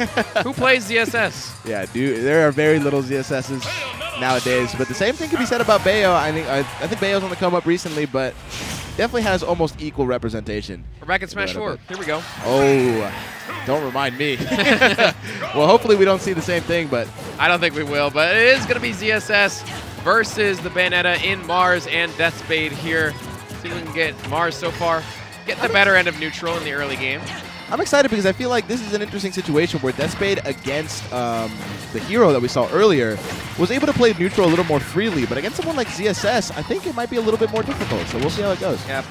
Who plays ZSS? Yeah, dude, there are very little ZSSs nowadays, but the same thing can be said about Bayo. I think I, I think Bayo's on the come up recently, but definitely has almost equal representation. We're back at Smash Right 4. Here we go. Oh, don't remind me. well, hopefully we don't see the same thing, but I don't think we will, but it is going to be ZSS versus the Bayonetta in Marss and Deathspade here. See if we can get Marss so far. Get the better end of neutral in the early game. I'm excited because I feel like this is an interesting situation where Deathspade against um, the hero that we saw earlier was able to play neutral a little more freely, but against someone like ZSS, I think it might be a little bit more difficult. So we'll see how it goes. Yep.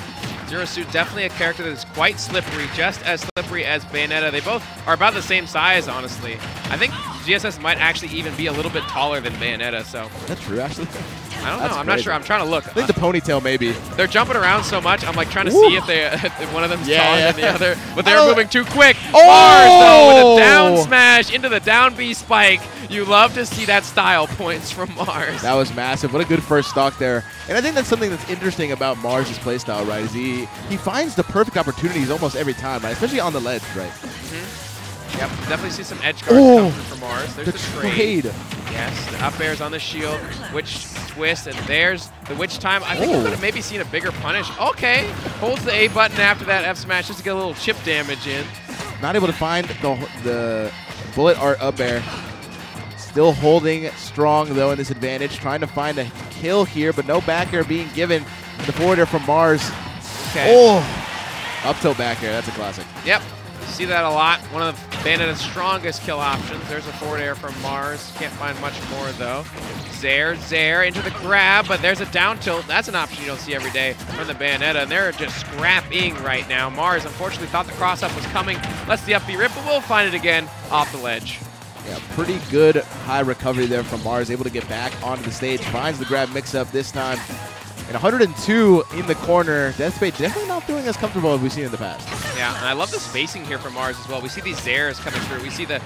Zero Suit, definitely a character that is quite slippery, just as slippery as Bayonetta. They both are about the same size, honestly. I think ZSS might actually even be a little bit taller than Bayonetta, so That's true, actually? I don't That's know. I'm not sure. I'm trying to look. I think the ponytail maybe. They're jumping around so much. I'm like trying to Woo. see if they uh, if one of them's Yeah, taller yeah. than the other, but they're oh. moving too quick. Oh! Marss though with a down smash into the down B spike. You love to see that style points from Marss. That was massive. What a good first stock there. And I think that's something that's interesting about Marss' playstyle, right? Is he he finds the perfect opportunities almost every time, right? Especially on the ledge, right? Mm-hmm. Yep, definitely see some edge guards Oh, coming from Marss. There's the the, trade. trade. Yes, the up airs on the shield, witch twist, and there's the witch time. I think Oh. we could have maybe seen a bigger punish. Okay, holds the A button after that F smash just to get a little chip damage in. Not able to find the the bullet art up air. Still holding strong though in this advantage, trying to find a kill here, but no back air being given. The forwarder from Marss. Okay. Oh, up tilt back air. That's a classic. Yep. See that a lot. One of Bayonetta's strongest kill options. There's a forward air from Marss. Can't find much more though. Zaire, Zaire into the grab, but there's a down tilt. That's an option you don't see every day from the Bayonetta, and they're just scrapping right now. Marss unfortunately thought the cross up was coming. Lets the up B rip, but we'll find it again off the ledge. Yeah, pretty good high recovery there from Marss. Able to get back onto the stage. Finds the grab mix-up this time. And 102 in the corner. Deathspade definitely not feeling as comfortable as we've seen in the past. Yeah, and I love the spacing here from Marss as well. We see these Zares coming through. We see the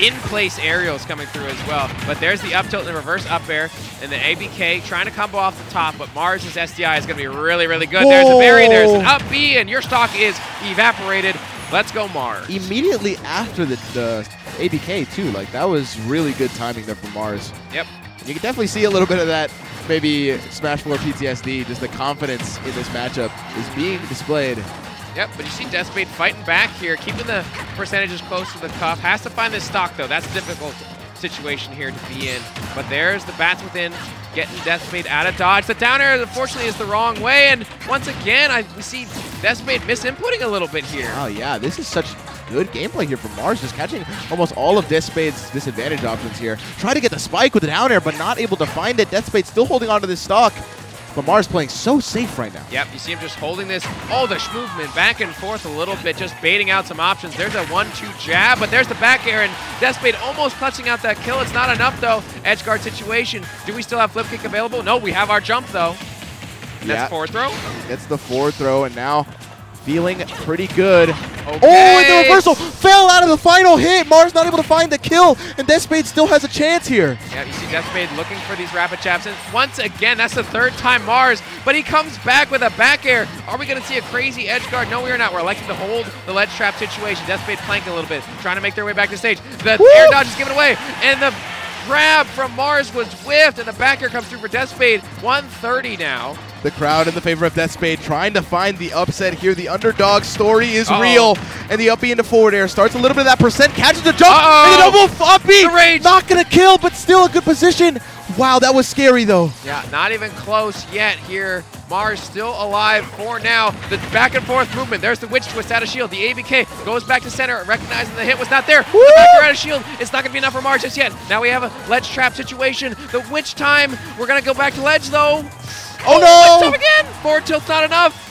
in-place aerials coming through as well. But there's the up tilt and the reverse up air, and the ABK trying to combo off the top, but Marss' SDI is going to be really, really good. There's a berry, there's an up B, and your stock is evaporated. Let's go Marss. Immediately after the, the ABK, too. Like, that was really good timing there from Marss. Yep. You can definitely see a little bit of that, maybe Smash 4 PTSD. Just the confidence in this matchup is being displayed. Yep, but you see Deathspade fighting back here, keeping the percentages close to the cuff. Has to find this stock, though. That's a difficult situation here to be in. But there's the bats within, getting Deathspade out of dodge. The down air, unfortunately, is the wrong way. And once again, I we see Deathspade misinputting a little bit here. Oh, yeah, this is such good gameplay here from Marss, just catching almost all of Deathspade's disadvantage options here. Try to get the spike with the down air, but not able to find it. Deathspade still holding onto this stock, but Marss playing so safe right now. Yep, you see him just holding this. Oh, the movement back and forth a little bit, just baiting out some options. There's a one-two jab, but there's the back air, and Deathspade almost clutching out that kill. It's not enough, though. Edge guard situation. Do we still have flip kick available? No, we have our jump, though. Yeah. That's forward throw. Gets the forward throw, and now feeling pretty good. Okay. Oh, and the reversal fell out of the final hit. Marss not able to find the kill, and Deathspade still has a chance here. Yeah, you see Deathspade looking for these rapid chaps. And once again, that's the third time Marss, but he comes back with a back air. Are we going to see a crazy edge guard? No, we are not. We're electing to hold the ledge trap situation. Deathspade planking a little bit, trying to make their way back to stage. The Woo! air dodge is given away, and the grab from Marss was whiffed, and the back air comes through for Deathspade. 130 now. The crowd in the favor of Deathspade trying to find the upset here. The underdog story is Uh-oh. real. And the up into forward air starts a little bit of that percent, catches the jump, Uh-oh. and the double up B. Not going to kill, but still a good position. Wow, that was scary though. Yeah, not even close yet here. Marss still alive for now. The back and forth movement. There's the witch twist out of shield. The ABK goes back to center, recognizing the hit was not there. Woo! The back air out of shield. It's not going to be enough for Marss just yet. Now we have a ledge trap situation. The witch time. We're going to go back to ledge though. Oh, Ledge no! again. Forward tilt's not enough.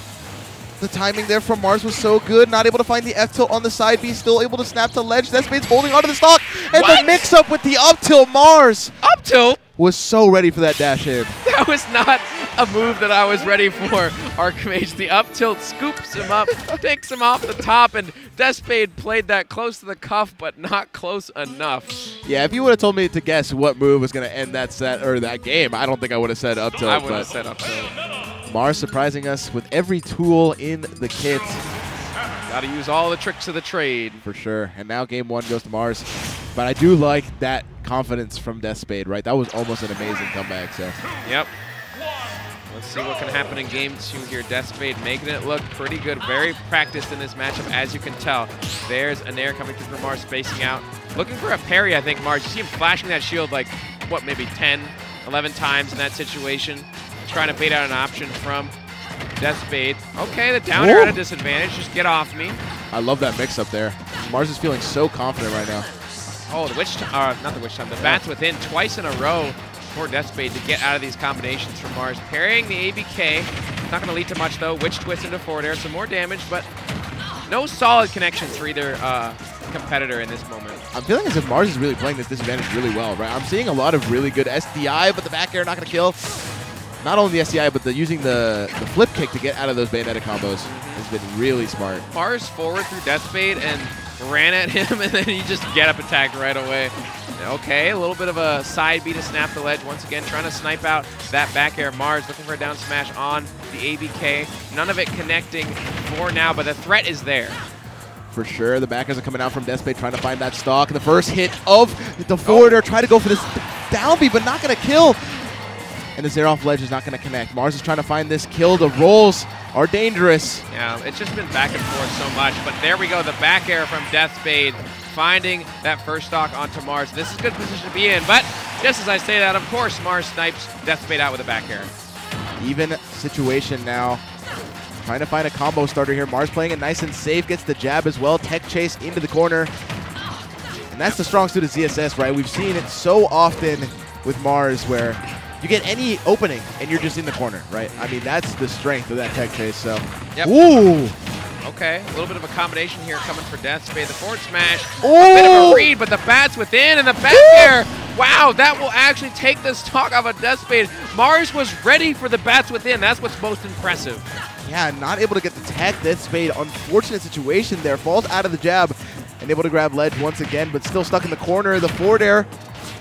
The timing there from Marss was so good. Not able to find the F tilt on the side B. Still able to snap to ledge. Deathspade's holding onto the stock. And What? the mix up with the up tilt. Marss Up tilt. Was so ready for that dash in. That was not a move that I was ready for. Archmage, the up tilt scoops him up, takes him off the top, and Deathspade played that close to the cuff, but not close enough. Yeah, if you would have told me to guess what move was going to end that set or that game, I don't think I would have said up tilt. I would have said up tilt. Marss surprising us with every tool in the kit. Got to use all the tricks of the trade. For sure. And now game one goes to Marss. But I do like that confidence from Death Spade, right? That was almost an amazing comeback. So. Yep. Let's see what can happen in game two here. Death Spade making it look pretty good. Very practiced in this matchup, as you can tell. There's an air coming through from Marss, spacing out. Looking for a parry, I think, Marss. You see him flashing that shield like, what, maybe 10, 11 times in that situation. Trying to bait out an option from Death Spade. Okay, the down air at a disadvantage. Just get off me. I love that mix up there. Marss is feeling so confident right now. Oh, the Witch Time, uh, not the Witch Time, the Bats Within twice in a row for Death Spade to get out of these combinations from Marss. Parrying the ABK. Not going to lead to much, though. Witch Twist into forward air. Some more damage, but no solid connections for either uh, competitor in this moment. I'm feeling as if Marss is really playing this disadvantage really well, right? I'm seeing a lot of really good SDI, but the back air not going to kill. Not only the SDI, but the using the, the flip kick to get out of those Bayonetta combos has been really smart. Marss forward through Death Spade and ran at him, and then he just get up attacked right away. Okay, a little bit of a side B to snap the ledge. Once again, trying to snipe out that back air. Marss looking for a down smash on the ABK. None of it connecting for now, but the threat is there. For sure, the backers are coming out from Death Spade trying to find that stock. The first hit of the forwarder, oh. try to go for this down B, but not going to kill. And the zero off ledge is not going to connect. Marss is trying to find this kill. The rolls are dangerous. Yeah, it's just been back and forth so much. But there we go, the back air from Death Spade finding that first stock onto Marss. This is a good position to be in, but just as I say that, of course, Marss snipes Death Spade out with a back air. Even situation now. Trying to find a combo starter here. Marss playing it nice and safe, gets the jab as well. Tech chase into the corner. And that's the strong suit of ZSS, right? We've seen it so often with Marss where you get any opening and you're just in the corner, right? I mean, that's the strength of that tech chase. So, yep. ooh, Okay, a little bit of a combination here coming for Death Spade. The forward smash, Ooh. a bit of a read, but the bat's within, and the back air. Wow, that will actually take this stock off of Death Spade. Marss was ready for the bats within. That's what's most impressive. Yeah, not able to get the tech. Death Spade, unfortunate situation there. Falls out of the jab and able to grab ledge once again, but still stuck in the corner. The forward air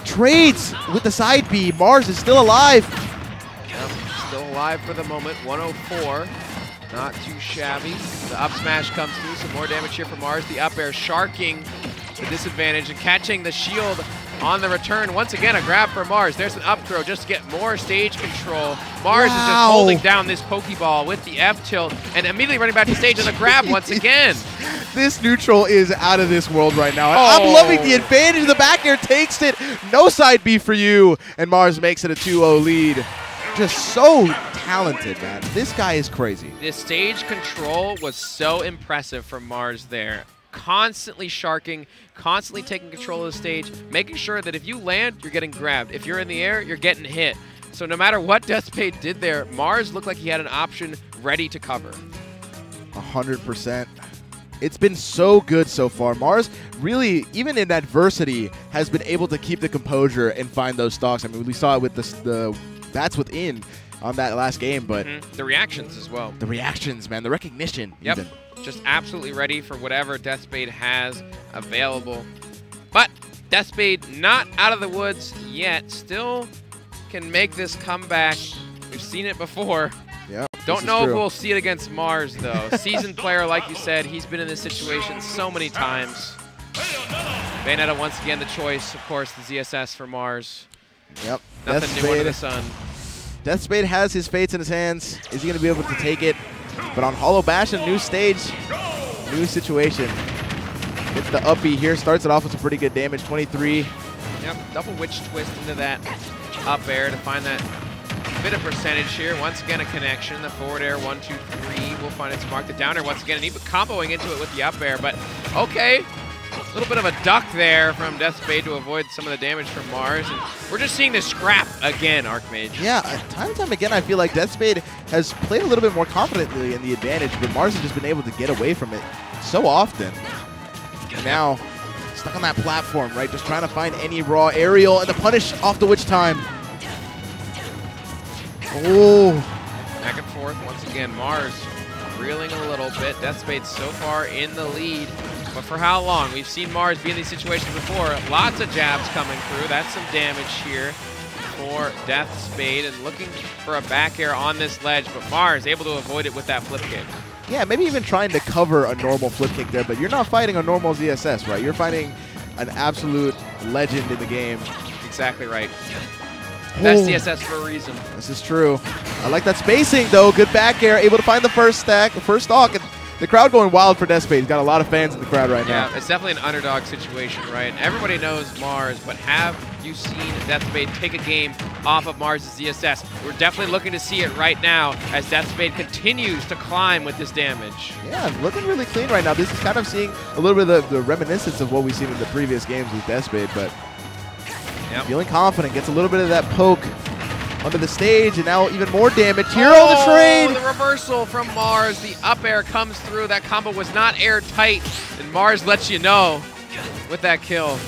trades with the side B. Marss is still alive. Yep, still alive for the moment. 104. Not too shabby. The up smash comes through. Some more damage here from Marss. The up air sharking the disadvantage and catching the shield on the return. Once again, a grab for Marss. There's an up throw just to get more stage control. Marss wow. is just holding down this Pokeball with the F tilt and immediately running back to stage on the grab once again. this neutral is out of this world right now. Oh. I'm loving the advantage. The back air takes it. No side B for you. And Marss makes it a 2-0 lead just so talented, man. This guy is crazy. The stage control was so impressive from Marss there. Constantly sharking, constantly taking control of the stage, making sure that if you land, you're getting grabbed. If you're in the air, you're getting hit. So no matter what Death Spade did there, Marss looked like he had an option ready to cover. 100%. It's been so good so far. Marss really, even in adversity, has been able to keep the composure and find those stocks. I mean, we saw it with the, the that's within on that last game, but mm -hmm. the reactions as well. The reactions, man, the recognition. Yep, even. Just absolutely ready for whatever Deathspade has available. But Deathspade not out of the woods yet. Still can make this comeback. We've seen it before. Yeah. Don't know if we'll see it against Marss though. Seasoned player, like you said, he's been in this situation so many times. Bayonetta once again the choice, of course, the ZSS for Marss. Yep. Nothing Death new Spade. under the sun. Deathspade has his fates in his hands. Is he going to be able to take it? But on Hollow Bastion, a new stage, new situation. It's the uppy here. Starts it off with some pretty good damage, 23. Yep, double witch twist into that up air to find that bit of percentage here. Once again, a connection. The forward air, one, two, three. We'll find its mark. The down air once again, and even comboing into it with the up air. But okay, little bit of a duck there from Death Spade to avoid some of the damage from Marss. And we're just seeing the scrap again, Archmage. Yeah, time and time again, I feel like Death Spade has played a little bit more confidently in the advantage, but Marss has just been able to get away from it so often. And now, stuck on that platform, right? Just trying to find any raw aerial and the punish off the witch time. Oh. Back and forth once again. Marss reeling a little bit. Death Spade so far in the lead. But for how long? We've seen Marss be in these situations before. Lots of jabs coming through. That's some damage here for Death Spade and looking for a back air on this ledge, but Marss able to avoid it with that flip kick. Yeah, maybe even trying to cover a normal flip kick there, but you're not fighting a normal ZSS, right? You're fighting an absolute legend in the game. Exactly right. Best Oh. ZSS for a reason. This is true. I like that spacing, though. Good back air, able to find the first stack, first stock, and the crowd going wild for Death Spade. He's got a lot of fans in the crowd right Yeah, now. Yeah, it's definitely an underdog situation, right? Everybody knows Marss, but have you seen Deathspade take a game off of Marss' ZSS? We're definitely looking to see it right now as Deathspade continues to climb with this damage. Yeah, looking really clean right now. This is kind of seeing a little bit of the, the reminiscence of what we've seen in the previous games with Death Spade, but Yep. feeling confident, gets a little bit of that poke under the stage, and now even more damage. Hero oh, the trade! The reversal from Marss. The up air comes through. That combo was not airtight, and Marss lets you know with that kill.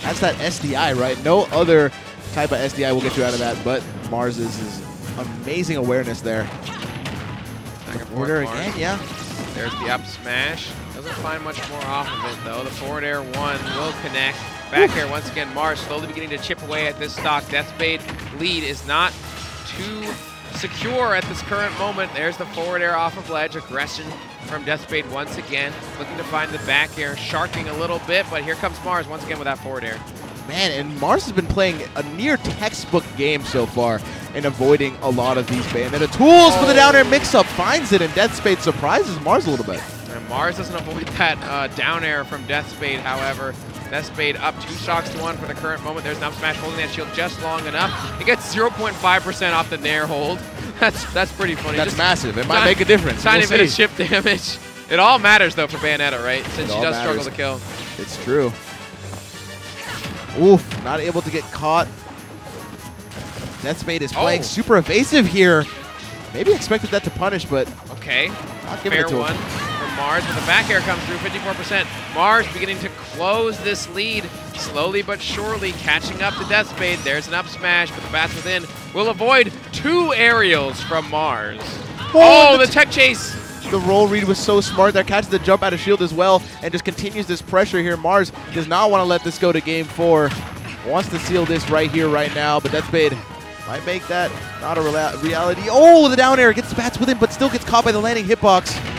That's that SDI, right? No other type of SDI will get you out of that, but Marss is, is amazing awareness there. Back Order Marss. again, yeah. There's the up smash. Doesn't find much more off of it though. The forward air one will connect. Back air once again. Marss slowly beginning to chip away at this stock. Deathspade lead is not too secure at this current moment. There's the forward air off of ledge. Aggression from Deathspade once again. Looking to find the back air. Sharking a little bit, but here comes Marss once again with that forward air. Man, and Marss has been playing a near textbook game so far and avoiding a lot of these Bayonetta tools for the down air mix-up. Finds it, and Deathspade surprises Marss a little bit. And Marss doesn't avoid that uh, down air from Deathspade, however. Deathspade up two stocks to one for the current moment. There's an up smash holding that shield just long enough. It gets 0.5% off the Nair hold. That's that's pretty funny. That's Just massive. It might tiny- make a difference. Tiny We'll bit of see. chip damage. It all matters though for Bayonetta, right? Since It she does struggle to kill. It's true. Oof, not able to get caught. Death Spade is playing Oh. super evasive here. Maybe expected that to punish, but Okay. not giving Fair it to one him. Marss, but the back air comes through 54%. Marss beginning to close this lead slowly but surely, catching up to Deathspade. There's an up smash, but the bats within will avoid two aerials from Marss. Oh, Oh, the the tech chase. The roll read was so smart there. Catches the jump out of shield as well and just continues this pressure here. Marss does not want to let this go to game four. Wants to seal this right here, right now, but Death Spade might make that not a reality. Oh, the down air gets the bats with him, but still gets caught by the landing hitbox.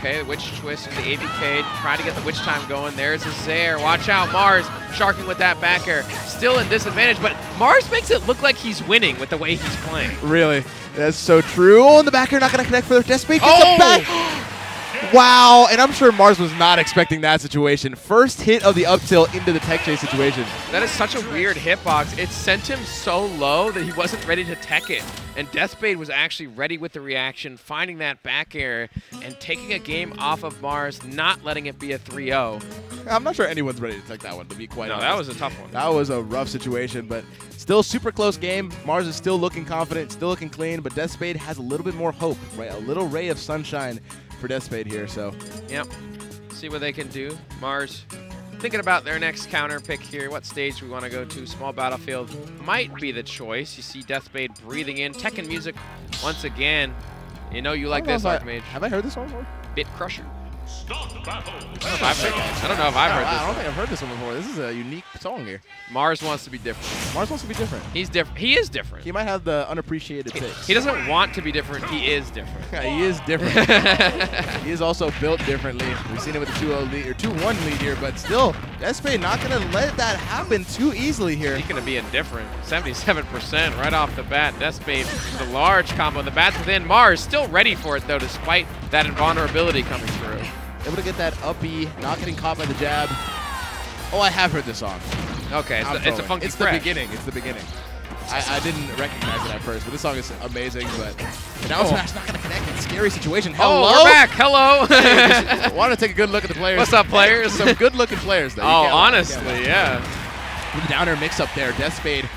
Okay, the Witch Twist and the ABK trying to get the Witch Time going. There's a Zaire. Watch out, Marss sharking with that back air. Still in disadvantage, but Marss makes it look like he's winning with the way he's playing. Really? That's so true. Oh, and the back air not going to connect for the Death Spade. Gets Oh! Wow, and I'm sure Marss was not expecting that situation. First hit of the up tilt into the tech chase situation. That is such a weird hitbox. It sent him so low that he wasn't ready to tech it. And Deathspade was actually ready with the reaction, finding that back air and taking a game off of Marss, not letting it be a 3-0. I'm not sure anyone's ready to take that one, to be quite No, honest. that was a tough one. That was a rough situation, but still super close game. Marss is still looking confident, still looking clean, but Death Spade has a little bit more hope, right? A little ray of sunshine for Death here. So Yep. See what they can do. Marss thinking about their next counter pick here. What stage we want to go to? Small battlefield might be the choice. You see Deathspade breathing in. Tekken music once again. You know you like this, know if I- Archmage. have I heard this one before? Bit Crusher. Start the battle. I don't know if I've heard, I don't know if I've heard I this. don't one. think I've heard this one before. This is a unique song here. Marss wants to be different. Marss wants to be different. He's different. He is different. He might have the unappreciated picks. He doesn't want to be different. He is different. Yeah, he is different. he is also built differently. We've seen it with the 2-0 lead or 2-1 lead here, but still, Death not gonna let that happen too easily here. Speaking of being different, 77% right off the bat. Deathspade, the large combo. The bats within. Marss still ready for it though, despite that invulnerability coming through. Able to get that up B, not getting caught by the jab. Oh, I have heard this song. Okay, it's, the, it's a funky It's the beginning. It's the beginning. I, I didn't recognize it at first, but this song is amazing. But now Oh. Smash not gonna connect. It's a scary situation. Oh, Hello. we're back. Hello. Want to take a good look at the players? What's up, players? Some good-looking players, though. Oh, can't lie, you honestly, yeah. With the downer mix up there, Death Spade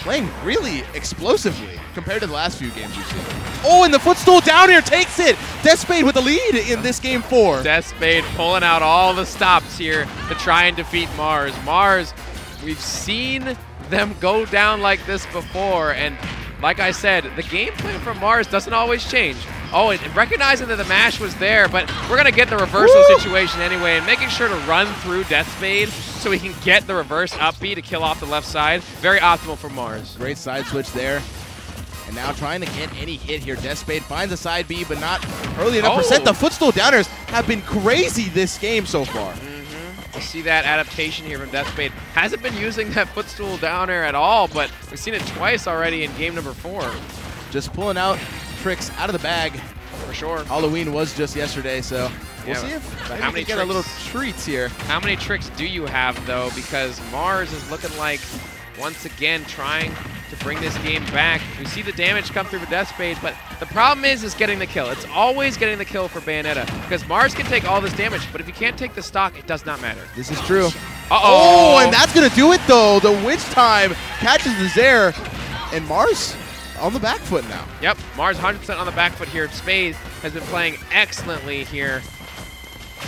playing really explosively compared to the last few games we've seen. Oh, and the footstool down here takes it. Death Spade with the lead in this game four. Deathspade pulling out all the stops here to try and defeat Marss. Marss, we've seen them go down like this before, and like I said, the game plan from Marss doesn't always change. Oh, and recognizing that the mash was there, but we're going to get the reversal Woo! situation anyway, and making sure to run through Deathspade so we can get the reverse up B to kill off the left side. Very optimal for Marss. Great side switch there. And now trying to get any hit here. Deathspade finds a side B, but not early enough Oh. percent. The footstool downers have been crazy this game so far. Mm-hmm. You see that adaptation here from Deathspade. Hasn't been using that footstool downer at all, but we've seen it twice already in game number four, Just pulling out tricks out of the bag. for sure. Halloween was just yesterday, so we'll Yeah, see if but how many can get a little treats here. How many tricks do you have, though? Because Marss is looking like, once again, trying to bring this game back. We see the damage come through with Deathspade, but the problem is, is getting the kill. It's always getting the kill for Bayonetta, because Marss can take all this damage, but if you can't take the stock, it does not matter. This is true. Uh-oh! Oh, and that's going to do it, though. The Witch Time catches the Zaire, and Marss on the back foot now. Yep, Marss 100% on the back foot here. Spade has been playing excellently here.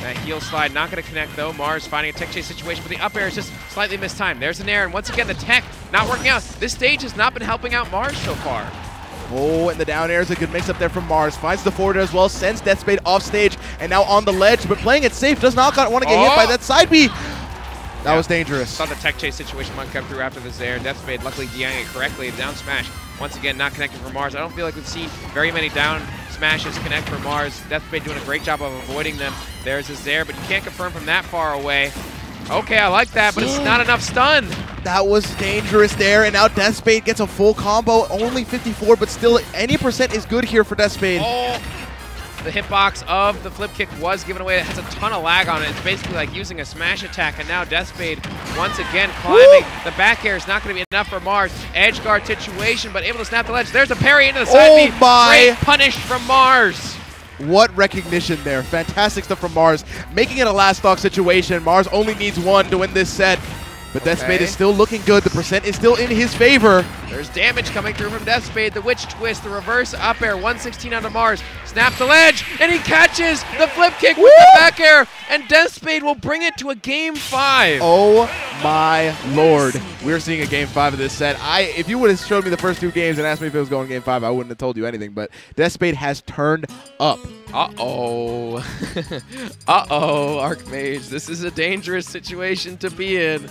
That heel slide not going to connect though. Marss finding a tech chase situation, but the up air is just slightly missed time. There's an air, and once again the tech not working out. This stage has not been helping out Marss so far. Oh, and the down air is a good mix up there from Marss. Finds the forward as well, sends Deathspade off stage, and now on the ledge, but playing it safe. Does not want to get hit Oh. by that side B. That Yeah. was dangerous. Saw the tech chase situation might come through after this there. Deathspade luckily DIing it correctly. Down smash. Once again, not connecting for Marss. I don't feel like we've seen very many down smashes connect for Marss. Deathspade doing a great job of avoiding them. There's his there, but you can't confirm from that far away. Okay, I like that, but it's not enough stun. That was dangerous there, and now Deathspade gets a full combo. Only 54, but still any percent is good here for Deathspade. Oh, the hitbox of the flip kick was given away. It has a ton of lag on it. It's basically like using a smash attack, and now Deathspade once again climbing. The back air is not going to be enough for Marss. Edge guard situation, but able to snap the ledge. There's a parry into the side Oh B. my. Great punish from Marss. What recognition there. Fantastic stuff from Marss. Making it a last stock situation. Marss only needs one to win this set. But Deathspade is still looking good. The percent is still in his favor. There's damage coming through from Deathspade. The witch twist, the reverse up air, 116 onto Marss. Snap the ledge, and he catches the flip kick with the back air. And Deathspade will bring it to a game five. Oh my lord. We're seeing a game five of this set. I if you would have showed me the first two games and asked me if it was going game five, I wouldn't have told you anything. But Deathspade has turned up. Uh-oh. Uh-oh, Archmage. This is a dangerous situation to be in.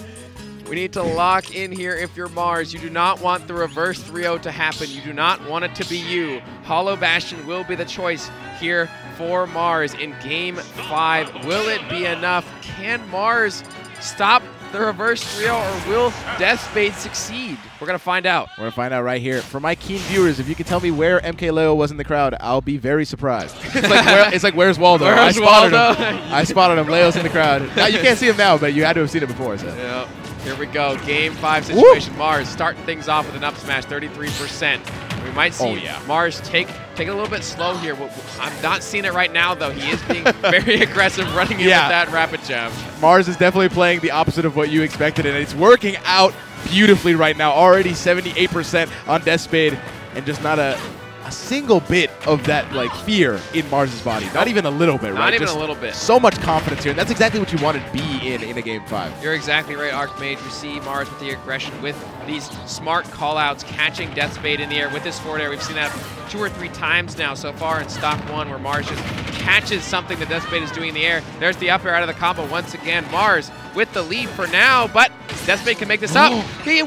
We need to lock in here if you're Marss. You do not want the reverse 3-0 to happen. You do not want it to be you. Hollow Bastion will be the choice here for Marss in Game 5. Will it be enough? Can Marss stop the reverse 3-0 or will Death Deathspade succeed? We're going to find out. We're gonna find out right here. For my keen viewers, if you can tell me where MK Leo was in the crowd, I'll be very surprised. it's like where, it's like where's Waldo? I spotted Waldo? him. I spotted him. Leo's in the crowd. Now you can't see him now, but you had to have seen it before. So. Yeah. Here we go. Game five situation. Marss starting things off with an up smash, 33%. We might see Oh, yeah. Marss take take it a little bit slow here. I'm not seeing it right now, though. He is being very aggressive, running in Yeah. with that rapid jab. Marss is definitely playing the opposite of what you expected, and it's working out beautifully right now. Already 78% on Deathspade, and just not a, a single bit of that like fear in Marss's body. Not even a little bit, Not right? even Just a little bit. So much confidence here, and that's exactly what you want to be in in a game five. You're exactly right, Archmage. We see Marss with the aggression, with these smart callouts, catching Deathspade in the air with this forward air. We've seen that two or three times now so far in Stock 1 where Marss just catches something that Deathspade is doing in the air. There's the up air out of the combo once again. Marss with the lead for now, but Deathspade can make this up.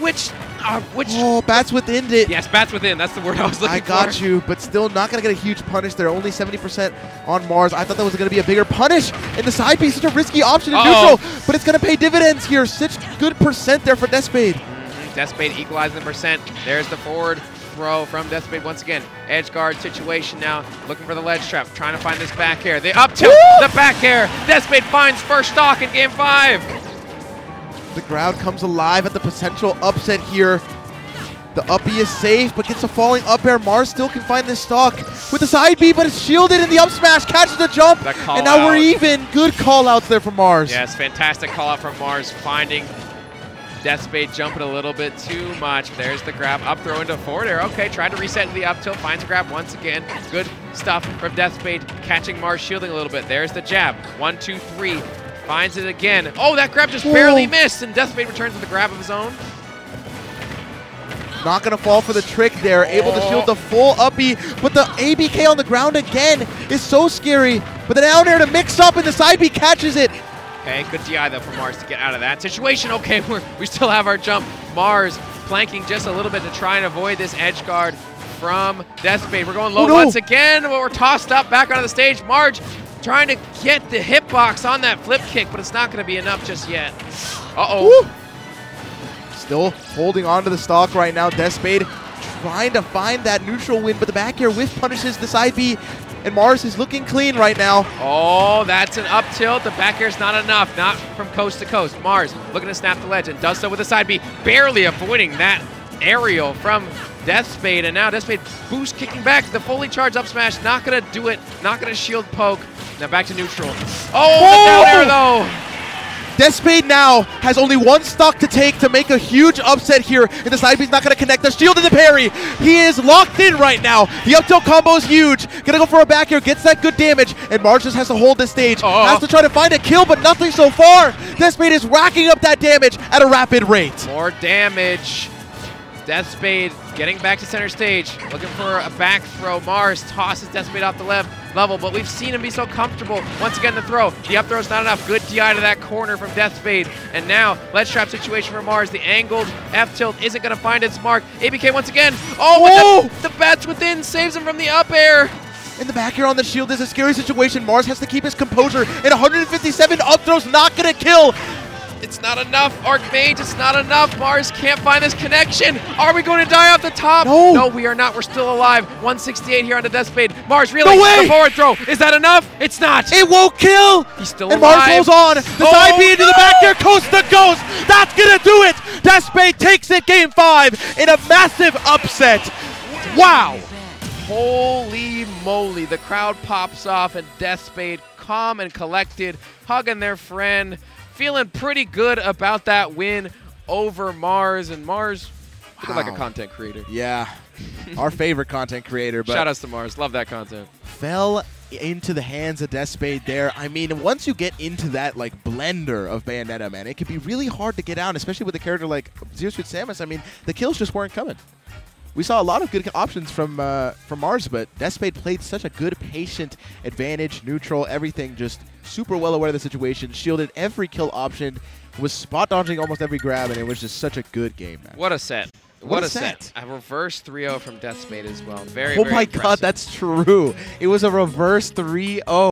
Which, uh, which, Oh, bats within it. yes, bats within. That's the word I was looking for. I got you, but still not going to get a huge punish there. Only 70% on Marss. I thought that was going to be a bigger punish. And the side piece. such a risky option in Uh-oh. neutral, but it's going to pay dividends here. Such good percent there for Deathspade. Mhm, Deathspade equalizing the percent. There's the forward throw from Deathspade once again. Edge guard situation now. Looking for the ledge trap. Trying to find this back air. The up tilt. The back air. Deathspade finds first stock in game five. The crowd comes alive at the potential upset here. The uppie is safe, but gets a falling up air. Marss still can find this stock with the side B, but it's shielded in the up smash, catches the jump, and now we're even. Good call outs there from Marss. Yes, fantastic call out from Marss. Finding Deathspade jumping a little bit too much. There's the grab. Up throw into forward air. Okay, tried to reset into the up tilt. Finds a grab once again. Good stuff from Deathspade. Catching Marss, shielding a little bit. There's the jab. One, two, three. Finds it again. Oh, that grab just barely missed. And Deathspade returns with a grab of his own. Not gonna fall for the trick there. Able to shield the full uppie, but the ABK on the ground again is so scary. But the down air to mix up, and the side B catches it. Okay, good DI though for Marss to get out of that situation. Okay, we're, we still have our jump. Marss planking just a little bit to try and avoid this edge guard from Deathspade. We're going low Oh, no. once again, but we're tossed up back onto the stage. Marss trying to get the hitbox on that flip kick, but it's not going to be enough just yet. Uh-oh. Still holding on to the stock right now. Deathspade trying to find that neutral win, but the back air whiff punishes the side B, and Marss is looking clean right now. Oh, that's an up tilt. The back air's not enough. Not from coast to coast. Marss looking to snap the ledge and does so with a side B, barely avoiding that aerial from Deathspade. And now Deathspade boost kicking back. The fully charged up smash, not going to do it. Not going to shield poke. Now back to neutral. Oh, down air though. Deathspade now has only one stock to take to make a huge upset here, and the side B's not going to connect. The shield and the parry. He is locked in right now. The up tilt combo is huge. Gonna go for a back air, gets that good damage, and Marss just has to hold the stage. Oh. Has to try to find a kill, but nothing so far. Deathspade is racking up that damage at a rapid rate. More damage. Deathspade getting back to center stage, looking for a back throw. Marss tosses Deathspade off the lev level, but we've seen him be so comfortable. Once again, the throw. The up throw's not enough. Good DI to that corner from Deathspade. And now, ledge trap situation for Marss. The angled F tilt isn't going to find its mark. ABK once again. Oh, the, the bats within saves him from the up air. In the back here on the shield is a scary situation. Marss has to keep his composure. And 157 up throws not gonna kill. It's not enough, Archmage. It's not enough. Marss can't find this connection. Are we going to die off the top? No. No, we are not. We're still alive. 168 here on the Deathspade. Marss really No way. the forward throw. Is that enough? It's not. It won't kill. He's still and Marss alive. holds on. The Oh, side B into the back no. here, coast to coast. That's gonna do it. Deathspade takes it game five in a massive upset. Wow. Holy moly. The crowd pops off and Deathspade, calm and collected, hugging their friend, feeling pretty good about that win over Marss. And Marss, looking like a content creator. Yeah. Our favorite content creator, but Shout outs to Marss. Love that content. fell into the hands of Deathspade there. I mean, once you get into that like blender of Bayonetta, man, it can be really hard to get out, especially with a character like Zero Suit Samus. I mean, the kills just weren't coming. We saw a lot of good options from uh, from Marss, but Deathspade played such a good, patient advantage, neutral, everything, just super well aware of the situation, shielded every kill option, was spot dodging almost every grab, and it was just such a good game, man. What a set. What What, a set. set. A reverse 3-0 from Deathspade as well. Very, Oh very my impressive. god, that's true. It was a reverse 3-0.